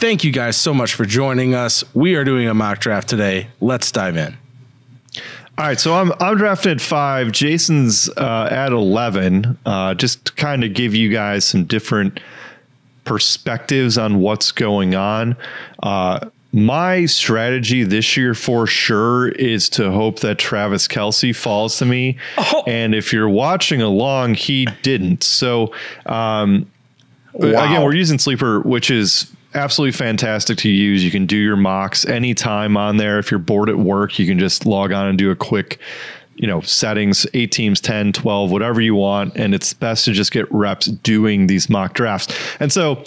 Thank you guys so much for joining us. We are doing a mock draft today. Let's dive in. All right, so I'm I'm drafted at five. Jason's uh, at eleven. Uh, just to kind of give you guys some different perspectives on what's going on. Uh, my strategy this year for sure is to hope that Travis Kelce falls to me. Oh. And if you're watching along, he didn't. So um, wow. again, we're using Sleeper, which is absolutely fantastic to use. You can do your mocks anytime on there. If you're bored at work, you can just log on and do a quick, you know, settings, eight teams, 10, 12, whatever you want. And it's best to just get reps doing these mock drafts. And so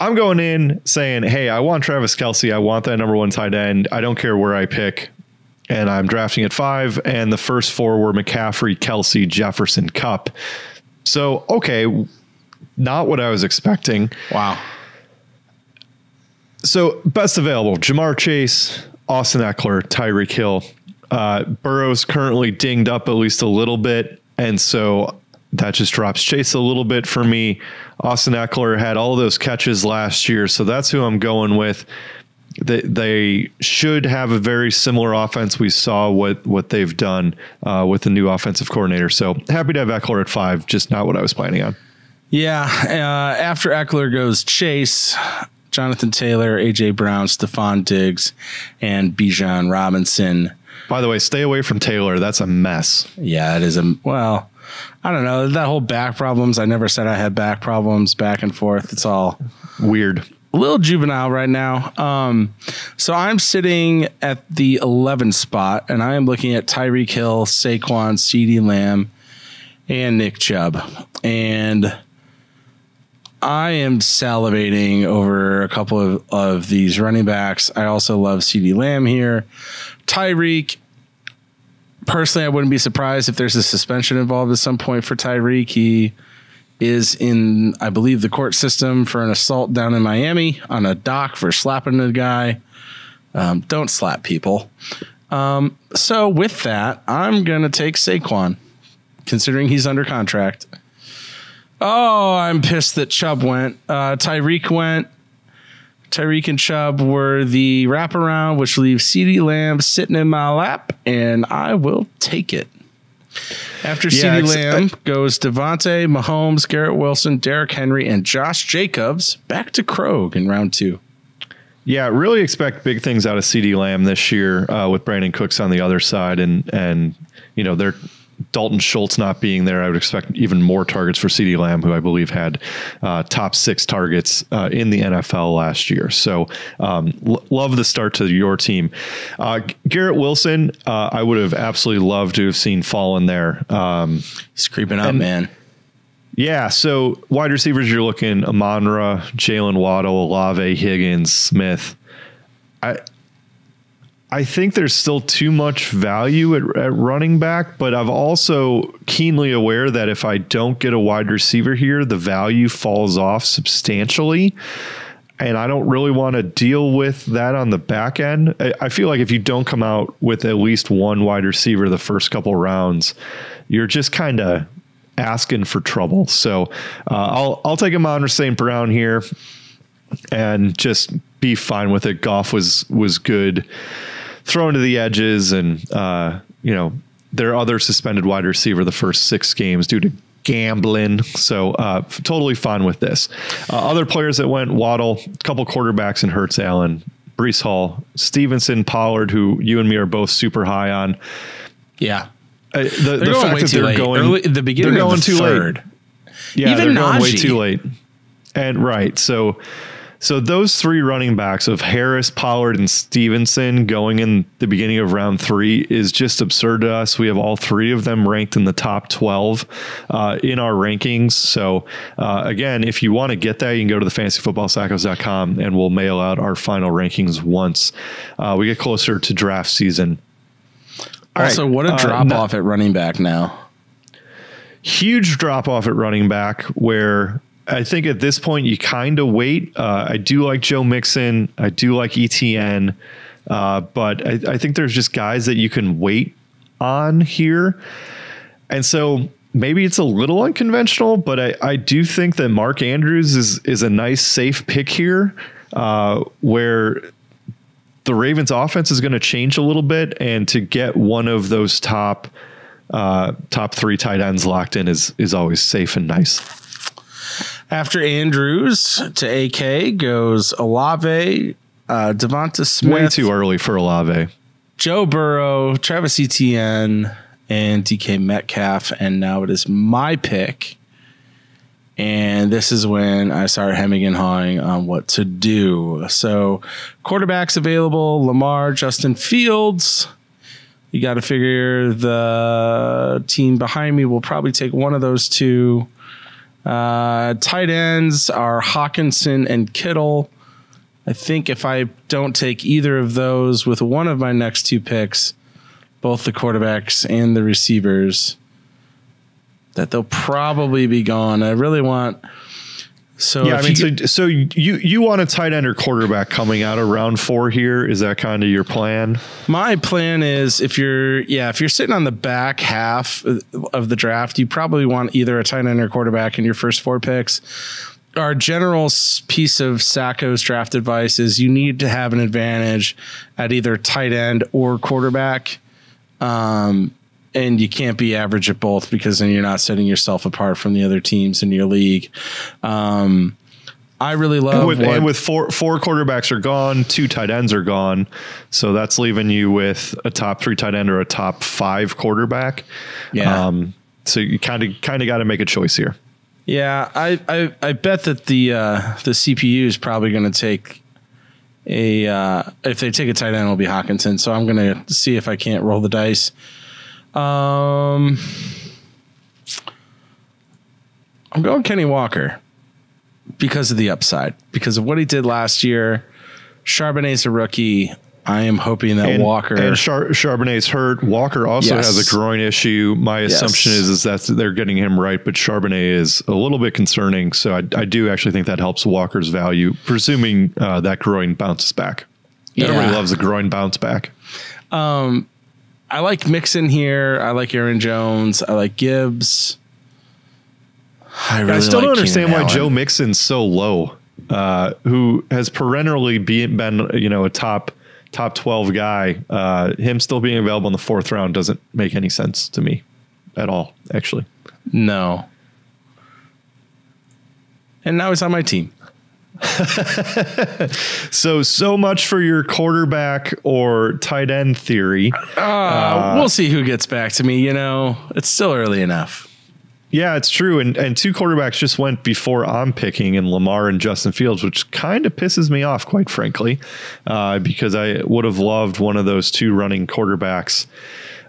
I'm going in saying, hey, I want Travis Kelce. I want that number one tight end. I don't care where I pick. And I'm drafting at five. And the first four were McCaffrey, Kelce, Jefferson, Kupp. So, okay, not what I was expecting. Wow. So best available: Ja'Marr Chase, Austin Ekeler, Tyreek Hill. Uh, Burrow's currently dinged up at least a little bit, and so that just drops Chase a little bit for me. Austin Ekeler had all those catches last year, so that's who I'm going with. They, they should have a very similar offense. We saw what what they've done uh, with the new offensive coordinator. So happy to have Ekeler at five, just not what I was planning on. Yeah, uh, after Ekeler goes Chase. Jonathan Taylor, AJ Brown, Stefon Diggs, and Bijan Robinson. By the way, stay away from Taylor. That's a mess. Yeah, it is a well. I don't know that whole back problems. I never said I had back problems. Back and forth. It's all weird. A little juvenile right now. Um, so I'm sitting at the 11 spot, and I am looking at Tyreek Hill, Saquon, CeeDee Lamb, and Nick Chubb, and I am salivating over a couple of, of these running backs. I also love CeeDee Lamb here. Tyreek, personally, I wouldn't be surprised if there's a suspension involved at some point for Tyreek. He is in, I believe, the court system for an assault down in Miami on a dock for slapping a guy. Um, don't slap people. Um, so with that, I'm gonna take Saquon, considering he's under contract. Oh, I'm pissed that Chubb went. Uh, Tyreek went. Tyreek and Chubb were the wraparound, which leaves CeeDee Lamb sitting in my lap, and I will take it. After yeah, CeeDee Lamb I, goes Davante, Mahomes, Garrett Wilson, Derrick Henry, and Josh Jacobs back to Krog in round two. Yeah, really expect big things out of CeeDee Lamb this year uh, with Brandin Cooks on the other side, and and you know they're Dalton Schultz not being there, I would expect even more targets for CeeDee Lamb, who I believe had uh, top six targets uh, in the NFL last year. So um, l- love the start to your team. Uh, Garrett Wilson, uh, I would have absolutely loved to have seen fall in there. Um, He's creeping up, and, man. Yeah, so wide receivers, you're looking Amon-Ra, Waddle, Olave, Higgins, Smith. I I think there's still too much value at, at, running back, but I'm also keenly aware that if I don't get a wide receiver here, the value falls off substantially. And I don't really want to deal with that on the back end. I, I feel like if you don't come out with at least one wide receiver the first couple rounds, you're just kind of asking for trouble. So uh, I'll I'll take him on St. Brown here and just be fine with it. Goff was was good thrown to the edges, and uh, you know their other suspended wide receiver the first six games due to gambling. So uh, totally fine with this. Uh, other players that went Waddle, a couple quarterbacks and Hurts Allen, Breece Hall, Stevenson, Pollard, who you and me are both super high on. Yeah. Uh, the, the fact that they're late. going Early, the beginning they're going too third. late. Yeah, Even they're going way too late. And right. So so those three running backs of Harris, Pollard, and Stevenson going in the beginning of round three is just absurd to us. We have all three of them ranked in the top 12 uh, in our rankings. So uh, again, if you want to get that, you can go to the fantasyfootballsackos.com and we'll mail out our final rankings once uh, we get closer to draft season. All also, right. what a uh, drop off at running back now huge drop off at running back where I think at this point you kind of wait. Uh, I do like Joe Mixon. I do like ETN, uh, but I, I, think there's just guys that you can wait on here, and so maybe it's a little unconventional. But I, I do think that Mark Andrews is is a nice safe pick here. uh, where the Ravens offense is going to change a little bit, and to get one of those top uh, top three tight ends locked in is is always safe and nice. After Andrews to AK goes Olave, uh, Devonta Smith, Way too early for Olave. Joe Burrow, Travis Etienne, and DK Metcalf, and now it is my pick. And this is when I start hemming and hawing on what to do. So, quarterbacks available Lamar, Justin Fields. You got to figure the team behind me will probably take one of those two. Uh, tight ends are Hockenson and Kittle. I think if I don't take either of those with one of my next two picks, both the quarterbacks and the receivers, that they'll probably be gone. I really want. So Yeah, I mean, you- so, so you you want a tight end or quarterback coming out of round four here? Is that kind of your plan? My plan is if you're yeah, if you're sitting on the back half of the draft, you probably want either a tight end or quarterback in your first four picks. Our general piece of Sackos draft advice is you need to have an advantage at either tight end or quarterback. Um, and you can't be average at both because then you're not setting yourself apart from the other teams in your league. Um, I really love with, what, and with four four quarterbacks are gone, two tight ends are gone, so that's leaving you with a top three tight end or a top five quarterback. Yeah. Um, so you kind of kind of got to make a choice here. Yeah, I, I, I bet that the uh, the CPU is probably going to take a uh, if they take a tight end, it'll be Hockenson. So I'm going to see if I can't roll the dice. Um, I'm going Kenny Walker because of the upside, because of what he did last year. Charbonnet's a rookie. I am hoping that And Walker. and Char- Charbonnet's hurt. Walker also Yes. has a groin issue. My assumption is is that they're getting him right, but Charbonnet is a little bit concerning. So I, I do actually think that helps Walker's value, presuming uh, that groin bounces back. Everybody loves a groin bounce back. I like Mixon here. I like Aaron Jones. I like Gibbs. I, really I still like don't understand Keenan why Allen. Joe Mixon's so low. Uh, who has perennially been, been you know a top top twelve guy. Uh, him still being available in the fourth round doesn't make any sense to me at all. Actually, No. And now he's on my team. so so much for your quarterback or tight end theory. Uh, we'll see who gets back to me. You know, it's still early enough. Yeah, it's true. And and two quarterbacks just went before I'm picking in Lamar and Justin Fields, which kind of pisses me off, quite frankly, uh, because I would have loved one of those two running quarterbacks.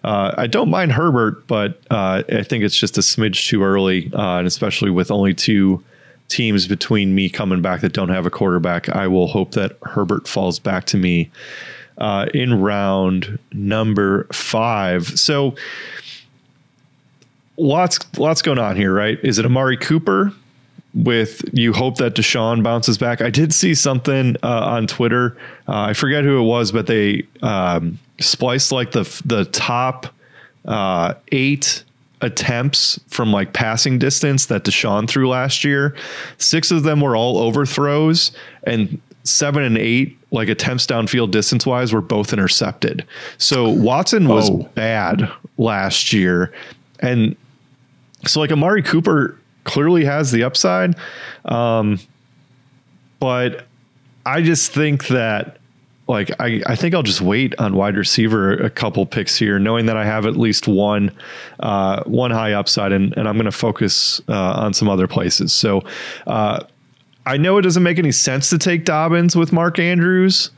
Uh, I don't mind Herbert, but uh, I think it's just a smidge too early, uh, and especially with only two teams between me coming back that don't have a quarterback, I will hope that Herbert falls back to me uh, in round number five. So lots lots going on here, right? Is it Amari Cooper with you hope that Deshaun bounces back? I did see something uh, on Twitter. Uh, I forget who it was, but they um, spliced like the the top uh, eight attempts from like passing distance that Deshaun threw last year. Six of them were all overthrows, and seven and eight like attempts downfield distance wise were both intercepted. So Watson was Oh. bad last year, and so like Amari Cooper clearly has the upside, um, but I just think that like I, I think I'll just wait on wide receiver a couple picks here, knowing that I have at least one uh, one high upside, and, and I'm going to focus uh, on some other places. So uh, I know it doesn't make any sense to take Dobbins with Mark Andrews.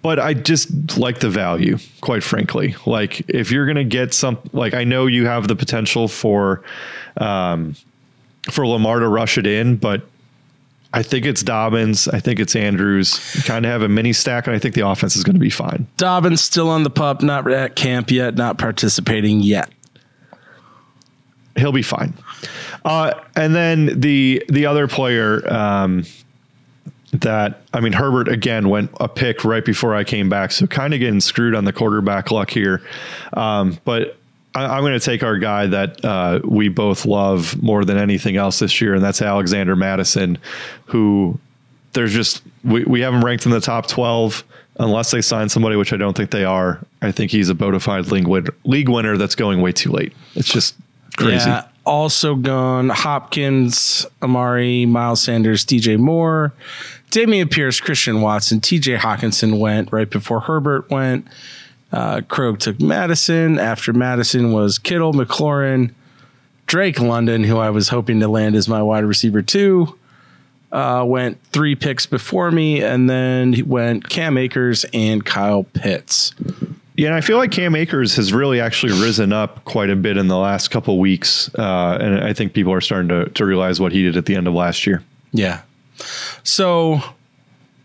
But I just like the value, quite frankly. Like if you're gonna get some, like I know you have the potential for, um, for Lamar to rush it in, but I think it's Dobbins. I think it's Andrews. Kind of have a mini stack, and I think the offense is going to be fine. Dobbins still on the pup, not at camp yet, not participating yet. He'll be fine. Uh, and then the the other player um, that I mean Herbert again went a pick right before I came back, so kind of getting screwed on the quarterback luck here. Um, but I, I'm going to take our guy that uh, we both love more than anything else this year, and that's Alexander Mattison, who there's just we, we have him ranked in the top 12 unless they sign somebody, which I don't think they are. I think he's a bona fide league, win- league winner that's going way too late. It's just crazy. Yeah, also gone Hopkins, Amari, Miles Sanders, DJ Moore, Dameon Pierce, Christian Watson, TJ Hockenson went right before Herbert went. Uh, Krog took Mattison. After Mattison was Kittle, McLaurin, Drake London, who I was hoping to land as my wide receiver too. Uh, went three picks before me, and then went Cam Akers and Kyle Pitts. Yeah, and I feel like Cam Akers has really actually risen up quite a bit in the last couple weeks, uh, and I think people are starting to to realize what he did at the end of last year. Yeah. So,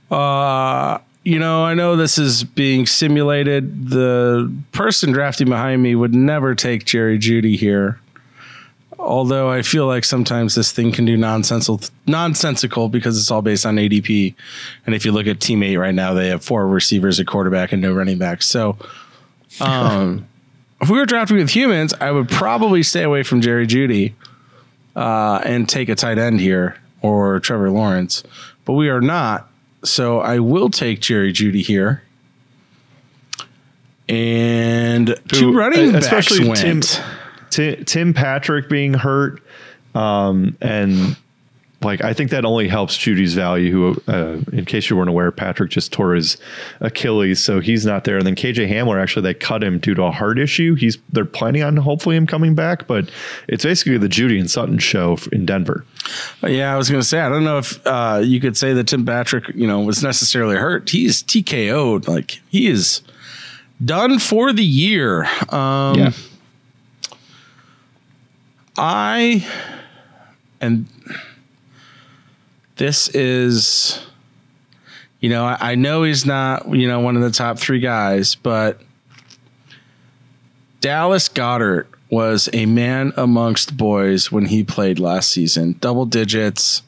uh, you know, I know this is being simulated. The person drafting behind me would never take Jerry Jeudy here. Although I feel like sometimes this thing can do nonsensical, nonsensical because it's all based on ADP. And if you look at teammate right now, they have four receivers, a quarterback, and no running backs. So, um, if we were drafting with humans, I would probably stay away from Jerry Jeudy uh, and take a tight end here or Trevor Lawrence. But we are not. So I will take Jerry Jeudy here. And two Who- running backs especially went. Tim, Tim, Tim Patrick being hurt, um, and like I think that only helps Jeudy's value. Who, uh, in case you weren't aware, Patrick just tore his Achilles, so he's not there. And then KJ Hamler actually they cut him due to a heart issue. He's they're planning on hopefully him coming back, but it's basically the Jeudy and Sutton show in Denver. Yeah, I was going to say I don't know if uh, you could say that Tim Patrick, you know, was necessarily hurt. He's TKO'd, like he is done for the year. Um, Yeah. I and this is, you know, I, I know he's not, you know, one of the top three guys, but Dallas Goedert was a man amongst boys when he played last season. Double digits,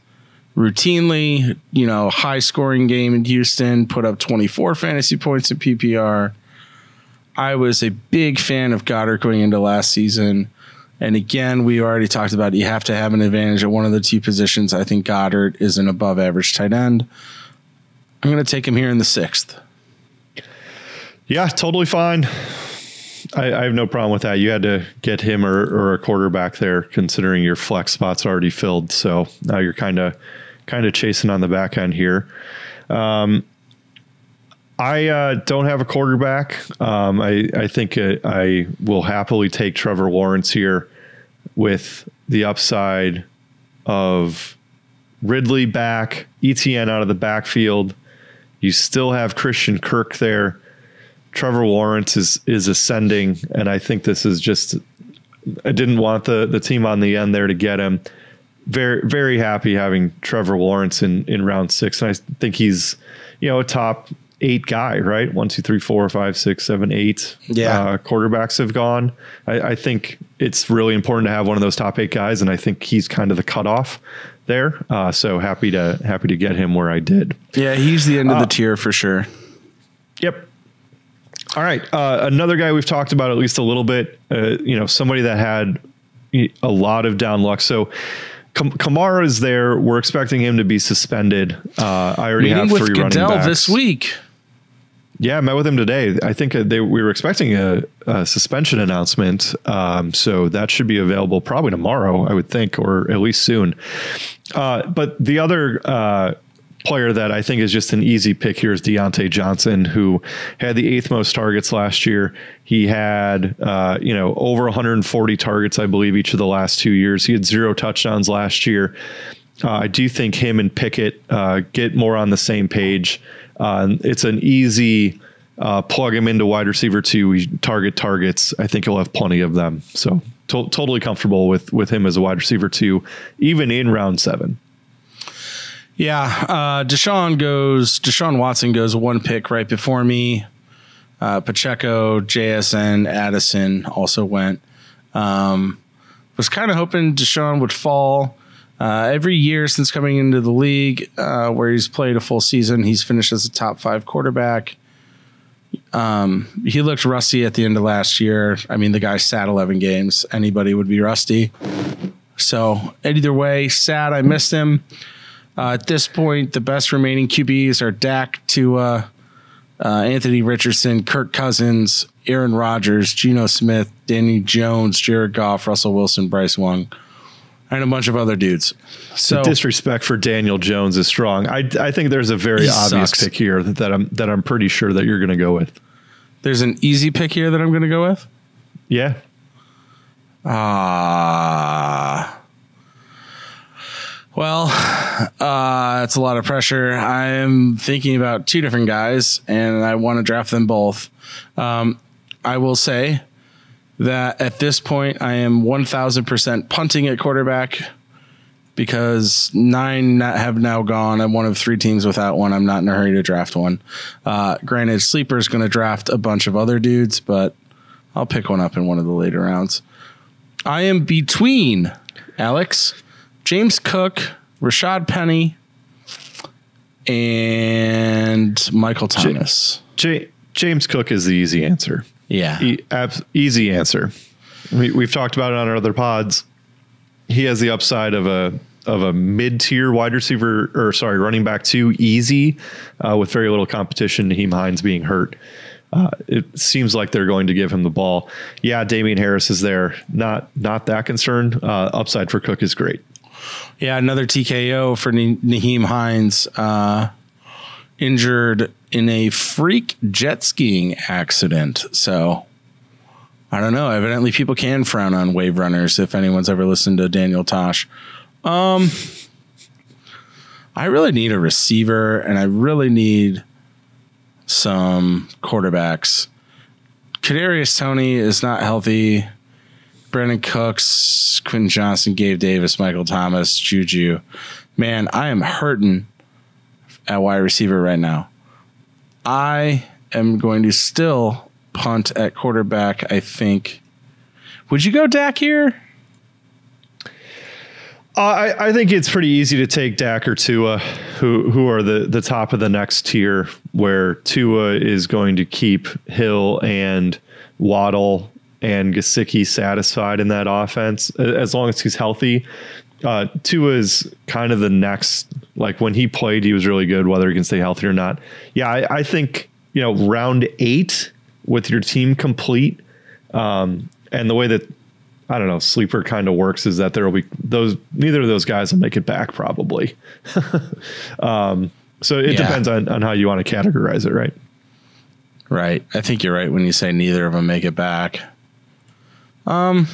routinely, you know, high scoring game in Houston, put up 24 fantasy points in PPR. I was a big fan of Goedert going into last season. And again, we already talked about you have to have an advantage at one of the two positions. I think Goedert is an above average tight end. I'm going to take him here in the sixth. Yeah, totally fine. I, I have no problem with that. You had to get him or, or a quarterback there, considering your flex spots already filled. So now you're kind of kind of chasing on the back end here. Um, I uh, don't have a quarterback. Um, I I think uh, I will happily take Trevor Lawrence here with the upside of Ridley back, ETN out of the backfield. You still have Christian Kirk there. Trevor Lawrence is is ascending, and I think this is just. I didn't want the the team on the end there to get him. Very very happy having Trevor Lawrence in in round six, and I think he's you know a top eight guy, right? One, two, three, four, five, six, seven, eight. Yeah. uh, quarterbacks have gone. I, I think it's really important to have one of those top eight guys, and I think he's kind of the cutoff there. Uh, so happy to happy to get him where I did. Yeah, he's the end of the tier for sure. Yep. All right. Uh, another guy we've talked about at least a little bit. Uh, you know, somebody that had a lot of down luck. So Kam- Kamara is there. We're expecting him to be suspended. Uh, I already Meeting have with three Goodell running backs this week. Yeah, I met with him today. I think uh, they we were expecting a, a suspension announcement, um, so that should be available probably tomorrow, I would think, or at least soon. Uh, but the other uh, player that I think is just an easy pick here is Diontae Johnson, who had the eighth most targets last year. He had uh, you know over 140 targets, I believe, each of the last two years. He had zero touchdowns last year. Uh, I do think him and Pickett uh, get more on the same page. Uh, it's an easy uh, plug him into wide receiver two. We target targets. I think he'll have plenty of them. So to- totally comfortable with with him as a wide receiver two, even in round seven. Yeah, uh, Deshaun goes. Deshaun Watson goes one pick right before me. Uh, Pacheco, JSN, Addison also went. Um, was kind of hoping Deshaun would fall. Uh, every year since coming into the league, uh, where he's played a full season, he's finished as a top five quarterback. Um, he looked rusty at the end of last year. I mean, the guy sat 11 games. Anybody would be rusty. So either way, sad. I missed him. Uh, at this point, the best remaining QBs are Dak, to uh, Anthony Richardson, Kirk Cousins, Aaron Rodgers, Geno Smith, Danny Jones, Jared Goff, Russell Wilson, Bryce Young, and a bunch of other dudes. So the disrespect for Daniel Jones is strong. I, I think there's a very He obvious sucks. pick here that, that I'm that I'm pretty sure that you're going to go with. there's an easy pick here that I'm going to go with. Yeah, Ah. well, uh, it's a lot of pressure. I am thinking about two different guys, and I want to draft them both. Um, I will say that at this point, I am 1000% punting at quarterback because nine have now gone. I'm one of three teams without one. I'm not in a hurry to draft one. Uh, granted, Sleeper's going to draft a bunch of other dudes, but I'll pick one up in one of the later rounds. I am between Alex, James Cook, Rashaad Penny, and Michael Thomas. J- James Cook is the easy answer. Yeah. E- abs- easy answer. We, we've talked about it on our other pods. He has the upside of a of a mid tier wide receiver, or sorry, running back too easy, uh, with very little competition. Nyheim Hines being hurt. Uh, it seems like they're going to give him the ball. Yeah, Damien Harris is there. Not not that concerned. Uh, upside for Cook is great. Yeah, another TKO for Na- Nyheim Hines, uh, injured in a freak jet skiing accident. So I don't know. Evidently, people can frown on wave runners. If anyone's ever listened to Daniel Tosh, um, I really need a receiver, and I really need some quarterbacks. Kadarius Toney is not healthy. Brandin Cooks, Quinn Johnson, Gabe Davis, Michael Thomas, Juju. Man, I am hurting at wide receiver right now. I am going to still punt at quarterback, I think. Would you go Dak here? Uh, I, I think it's pretty easy to take Dak or Tua, who who are the the top of the next tier, where Tua is going to keep Hill and Waddle and Gesicki satisfied in that offense as long as he's healthy. Uh, Tua is kind of the next. Like when he played, he was really good, whether he can stay healthy or not. Yeah, I, I think you know round eight with your team complete, um, and the way that I don't know, sleeper kind of works is that there will be those neither of those guys will make it back probably. um, so it Yeah. depends on, on how you want to categorize it, right? Right. I think you're right when you say neither of them make it back. Um.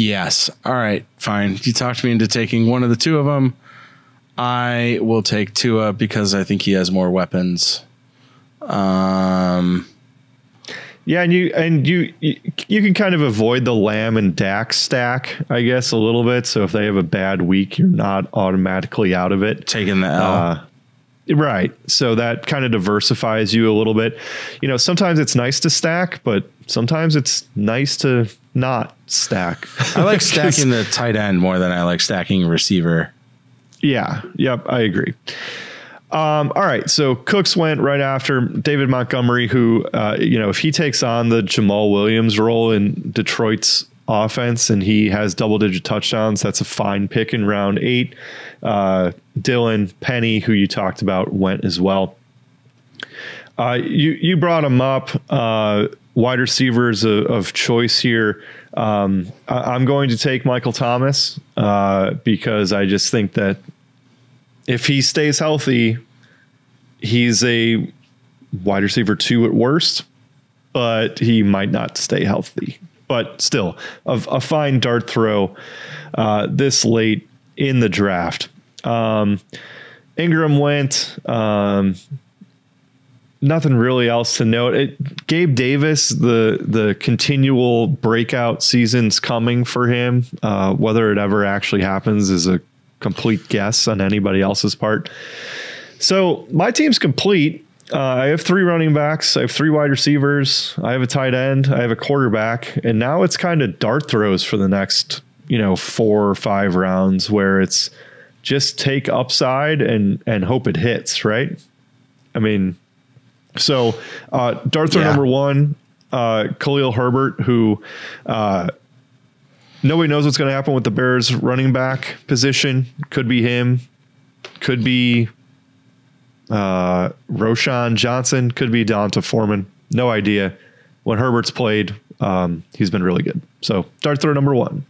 Yes. All right. Fine. You talked me into taking one of the two of them. I will take Tua because I think he has more weapons. Um. Yeah, and you and you you can kind of avoid the Lamb and Dak stack, I guess, a little bit. So if they have a bad week, you're not automatically out of it. Taking the L. Uh, right. So that kind of diversifies you a little bit. You know, sometimes it's nice to stack, but sometimes it's nice to not stack. I like stacking the tight end more than I like stacking receiver. Yeah. Yep. I agree. Um, all right. So Cooks went right after David Montgomery, who, uh, you know, if he takes on the Jamaal Williams role in Detroit's offense and he has double digit touchdowns, that's a fine pick in round eight. Uh, Dylan Penny, who you talked about, went as well. Uh, you you brought him up. Uh, wide receivers of, of choice here. Um, I, I'm going to take Michael Thomas uh, because I just think that if he stays healthy, he's a wide receiver two at worst, but he might not stay healthy. But still, a, a fine dart throw uh, this late in the draft. Um, Ingram went. Um, nothing really else to note. It, Gabe Davis, the the continual breakout seasons coming for him. Uh, whether it ever actually happens is a complete guess on anybody else's part. So my team's complete. Uh, I have three running backs. I have three wide receivers. I have a tight end. I have a quarterback, and now it's kind of dart throws for the next, you know, four or five rounds where it's just take upside and and hope it hits. Right? I mean, so uh, dart throw Yeah. number one, uh, Khalil Herbert, who uh, nobody knows what's going to happen with the Bears running back position. Could be him. Could be uh, Roschon Johnson. Could be D'Onta Foreman. No idea. When Herbert's played, um, he's been really good. So dart throw number one.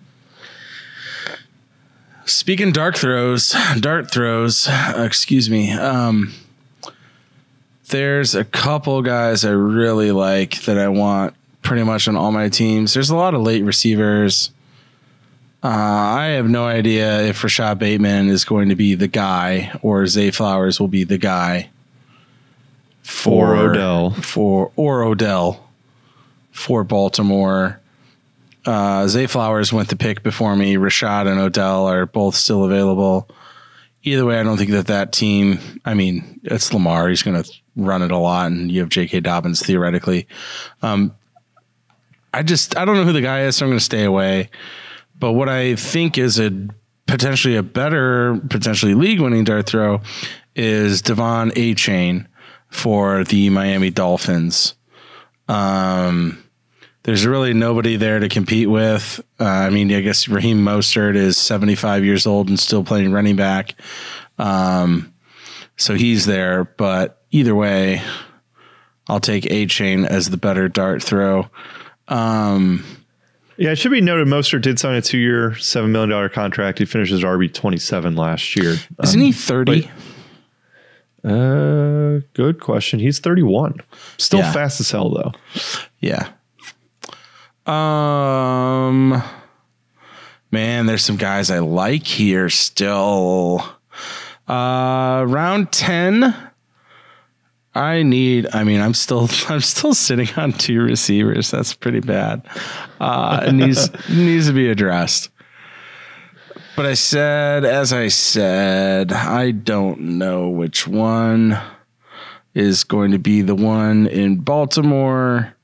Speaking dark throws, dart throws. Uh, excuse me. Um, there's a couple guys I really like that I want pretty much on all my teams. There's a lot of late receivers. Uh, I have no idea if Rashod Bateman is going to be the guy or Zay Flowers will be the guy for or Odell for or Odell for Baltimore. Uh, Zay Flowers went the pick before me. Rashod and Odell are both still available. Either way, I don't think that that team. I mean, it's Lamar. He's going to run it a lot, and you have J.K. Dobbins theoretically. Um, I just I don't know who the guy is, so I'm going to stay away. But what I think is a potentially a better, potentially league winning dart throw is De'Von Achane for the Miami Dolphins. Um, there's really nobody there to compete with. Uh, I mean, I guess Raheem Mostert is 75 years old and still playing running back. Um, so he's there, but either way, I'll take Achane as the better dart throw. Um, yeah, it should be noted Mostert did sign a two year, $7 million contract. He finished as RB 27 last year. Isn't um, he 30? uh, good question. He's 31. Still yeah. fast as hell, though. Yeah. Um, man, there's some guys I like here still. Uh, round 10. I need. I mean, I'm still. I'm still sitting on two receivers. That's pretty bad. Uh, it needs needs to be addressed. But I said, as I said, I don't know which one is going to be the one in Baltimore.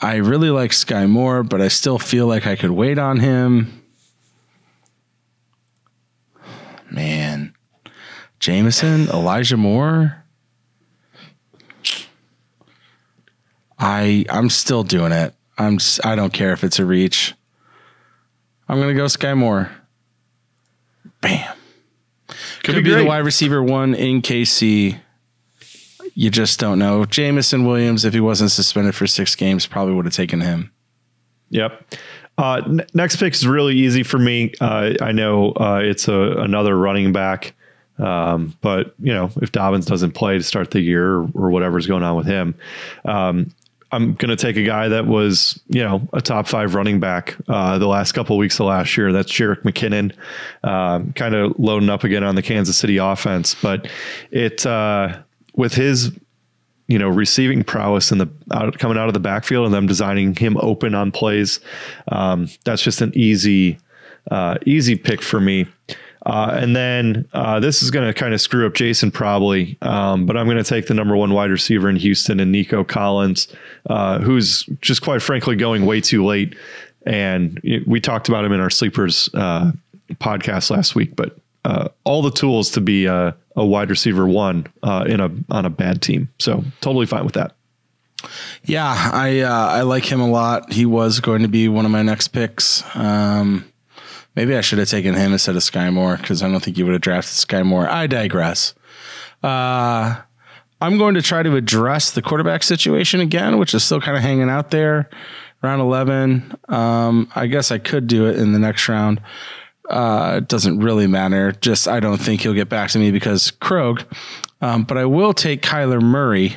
I really like Skyy Moore, but I still feel like I could wait on him. Man, Jameson, Elijah Moore. I I'm still doing it. I'm I don't care if it's a reach. I'm gonna go Skyy Moore. Bam. Could, Could be, be the wide receiver one in KC. You just don't know. Jameson Williams, if he wasn't suspended for six games, probably would have taken him. Yep. Uh, n- next pick is really easy for me. Uh, I know uh, it's a, another running back, um, but you know if Dobbins doesn't play to start the year or, or whatever's going on with him, um, I'm going to take a guy that was, you know, a top five running back uh, the last couple of weeks of last year. That's Jerick McKinnon, um, kind of loading up again on the Kansas City offense. But it uh, with his, you know, receiving prowess and the out, coming out of the backfield and them designing him open on plays, um, that's just an easy, uh, easy pick for me. Uh, and then uh, this is going to kind of screw up Jason probably, um, but I'm going to take the number one wide receiver in Houston and Nico Collins, uh, who's just quite frankly going way too late. And we talked about him in our sleepers uh, podcast last week, but uh, all the tools to be a, a wide receiver one uh, in a on a bad team. So totally fine with that. Yeah, I I like him a lot. He was going to be one of my next picks. Um, Maybe I should have taken him instead of Skyy Moore because I don't think you would have drafted Skyy Moore. I digress. Uh, I'm going to try to address the quarterback situation again, which is still kind of hanging out there. Round 11. Um, I guess I could do it in the next round. Uh, it doesn't really matter. Just I don't think he'll get back to me because Krog. Um, but I will take Kyler Murray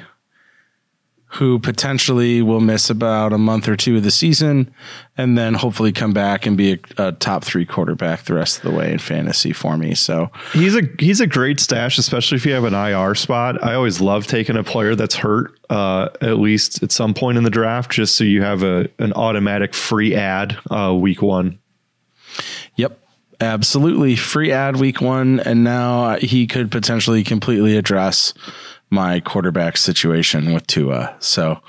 who potentially will miss about a month or two of the season and then hopefully come back and be a, a, top three quarterback the rest of the way in fantasy for me. So he's a he's a great stash, especially if you have an IR spot. I always love taking a player that's hurt uh, at least at some point in the draft, just so you have a an automatic free ad uh, week one. Absolutely free ad week one, and now he could potentially completely address my quarterback situation with Tua. So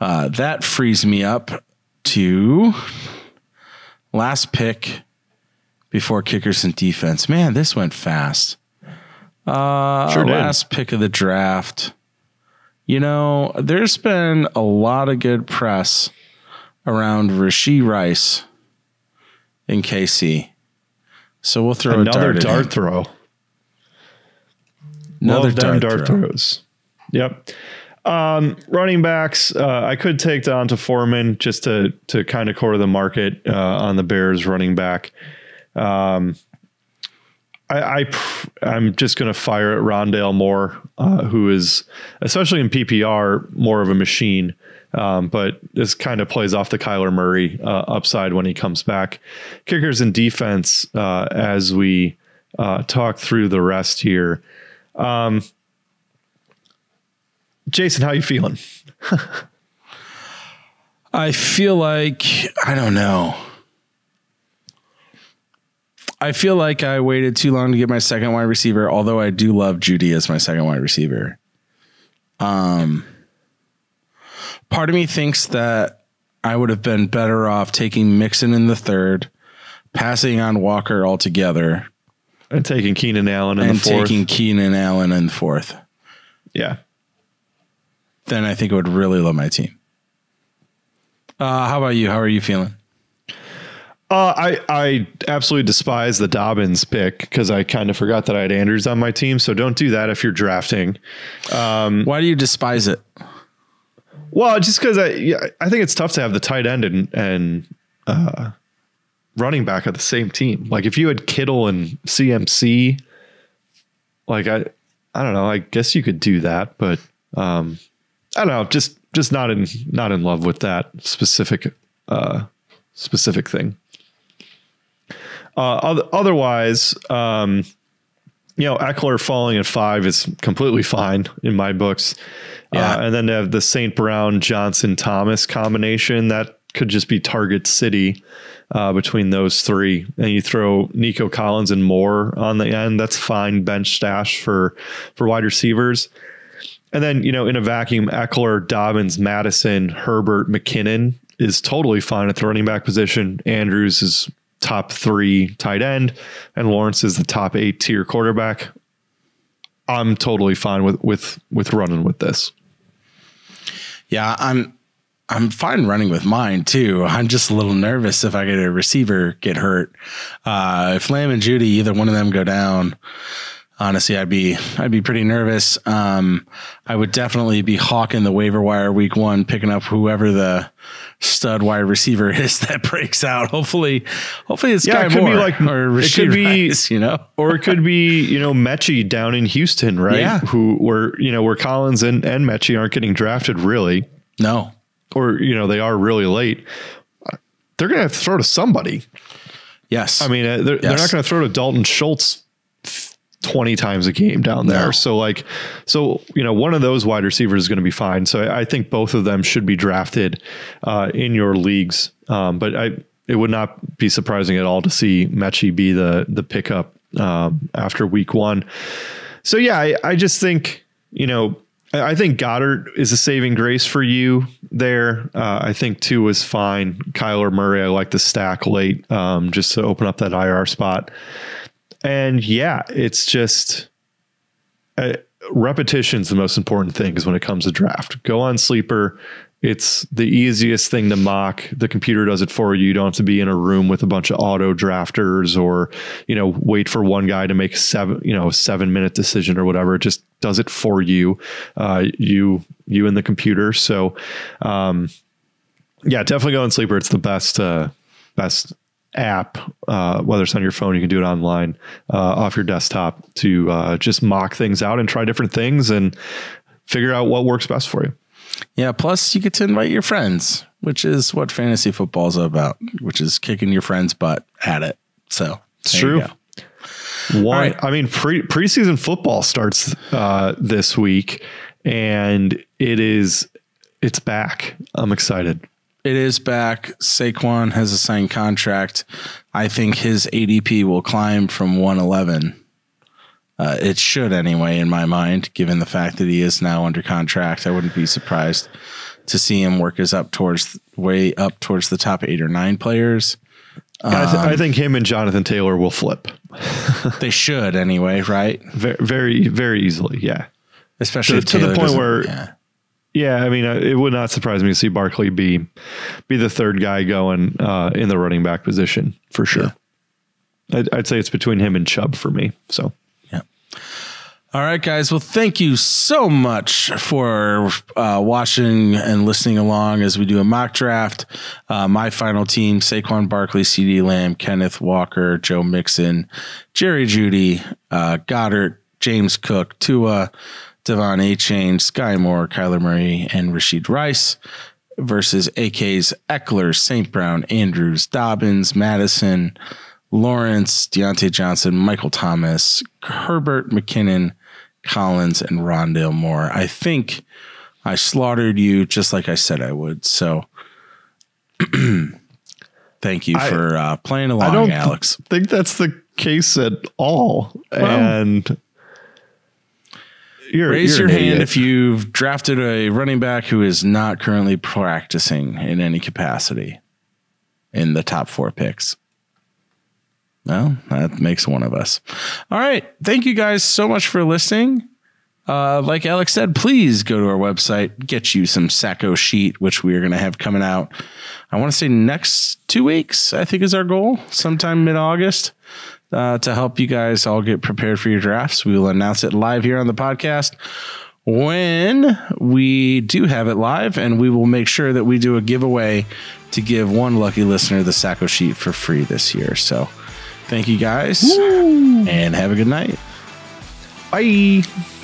uh, that frees me up to last pick before kickers and defense. Man, this went fast. Uh, sure last pick of the draft. You know, there's been a lot of good press around Rashee Rice in KC. So we'll throw Another dart, dart throw. Another Love dart, dart throw. throws. Yep. Um, running backs, uh, I could take down to Foreman just to to kind of quarter the market uh, on the Bears running back. Um, I, I I'm just going to fire at Rondale Moore, uh, who is especially in PPR more of a machine. Um, but this kind of plays off the Kyler Murray uh, upside when he comes back. Kickers and defense uh, as we uh, talk through the rest here. Um, Jason, how you feeling? I feel like I don't know. I feel like I waited too long to get my second wide receiver, although I do love Jeudy as my second wide receiver. Um part of me thinks that I would have been better off taking Mixon in the third, passing on Walker altogether, And taking Keenan Allen in and the fourth. taking Keenan Allen in the fourth. yeah. Then I think it would really love my team. Uh, how about you? How are you feeling? Uh, I I absolutely despise the Dobbins pick because I kind of forgot that I had Andrews on my team. So don't do that if you're drafting. Why do you despise it? Well, just because I yeah, I think it's tough to have the tight end and and uh, running back at the same team. Like if you had Kittle and CMC, like I I don't know. I guess you could do that, but um, I don't know. Just just not in not in love with that specific uh, specific thing. Uh, otherwise, um, you know, Ekeler falling at five is completely fine in my books. Yeah. Uh, and then to have the St. Brown Johnson Thomas combination that could just be target city uh, between those three. And you throw Nico Collins and Moore on the end. That's fine bench stash for for wide receivers. And then you know, in a vacuum, Ekeler, Dobbins, Mattison, Herbert, McKinnon is totally fine at the running back position. Andrews is top three tight end, and Lawrence is the top eight tier quarterback. I'm totally fine with with with running with this. Yeah, I'm I'm fine running with mine too. I'm just a little nervous if I get a receiver get hurt. Uh, if Lamb and Jeudy, either one of them go down, honestly, I'd be I'd be pretty nervous. Um, I would definitely be hawking the waiver wire week one, picking up whoever the stud wide receiver is that breaks out. Hopefully, hopefully it's Yeah, Guy it could be Moore like- or it could be- Rice, you know. Or it could be, you know, Metchie down in Houston, right? Yeah. Who were, you know, where Collins and, and Metchie aren't getting drafted really, No, or, you know, they are really late. They're going to have to throw to somebody. yes, I mean, uh, they're, they're not going to throw to Dalton Schultz 20 times a game down there. No. So, like, so, you know, one of those wide receivers is going to be fine. So, I, I think both of them should be drafted uh, in your leagues. Um, but I, it would not be surprising at all to see Metchie be the, the pickup um, after week one. So, yeah, I, I just think, you know, I think Goedert is a saving grace for you there. Uh, I think two was fine. Kyler Murray, I like the stack late um, just to open up that IR spot. And yeah, it's just uh, repetition's the most important thing is when it comes to draft. Go on sleeper. It's the easiest thing to mock. The computer does it for you. You don't have to be in a room with a bunch of auto drafters or, you know, wait for one guy to make seven, you know, seven minute decision or whatever. It just does it for you. Uh, you, you and the computer. So, um, yeah, definitely go on sleeper. It's the best, uh, best app, uh, whether it's on your phone, you can do it online, uh, off your desktop to, uh, just mock things out and try different things and figure out what works best for you. Yeah, plus you get to invite your friends, which is what fantasy football is about, which is kicking your friend's butt at it. So It's true. One, right. I mean, pre preseason football starts uh, this week, and it is it's back. I'm excited. It is back. Saquon has a signed contract. I think his ADP will climb from 111. Uh, it should anyway, in my mind, given the fact that he is now under contract. I wouldn't be surprised to see him work his up towards way up towards the top eight or nine players. I, th- I think him and Jonathan Taylor will flip They should anyway, right? very, very, very easily. Yeah, Especially To- to the point where- yeah. Yeah, I mean, uh, it would not surprise me to see Barkley be be the third guy going uh, in the running back position for sure. I'd, I'd say it's between him and Chubb for me. So Yeah. All right, guys. Well, thank you so much for uh, watching and listening along as we do a mock draft. Uh, my final team Saquon Barkley, CeeDee Lamb, Kenneth Walker, Joe Mixon, Jerry Jeudy, uh, Goedert, James Cook, Tua, Devon A. Chain, Skyy Moore, Kyler Murray, and Rashee Rice versus AK's Ekeler, St. Brown, Andrews, Dobbins, Mattison, Lawrence, Diontae Johnson, Michael Thomas, Herbert McKinnon, Collins, and Rondale Moore. I think I slaughtered you just like I said I would. So thank you I- for uh, playing along, I don't Alex. think that's the case at all. and you're, Raise you're your hand idiot. if you've drafted a running back who is not currently practicing in any capacity in the top four picks. Well, that makes one of us. All right. Thank you guys so much for listening. Uh, like Alex said, please go to our website, get you some Sacco sheet, which we are going to have coming out. I want to say next two weeks, I think is our goal, sometime mid August, uh, to help you guys all get prepared for your drafts. We will announce it live here on the podcast when we do have it live, and we will make sure that we do a giveaway to give one lucky listener the Sacco sheet for free this year. So thank you guys and have a good night. Bye.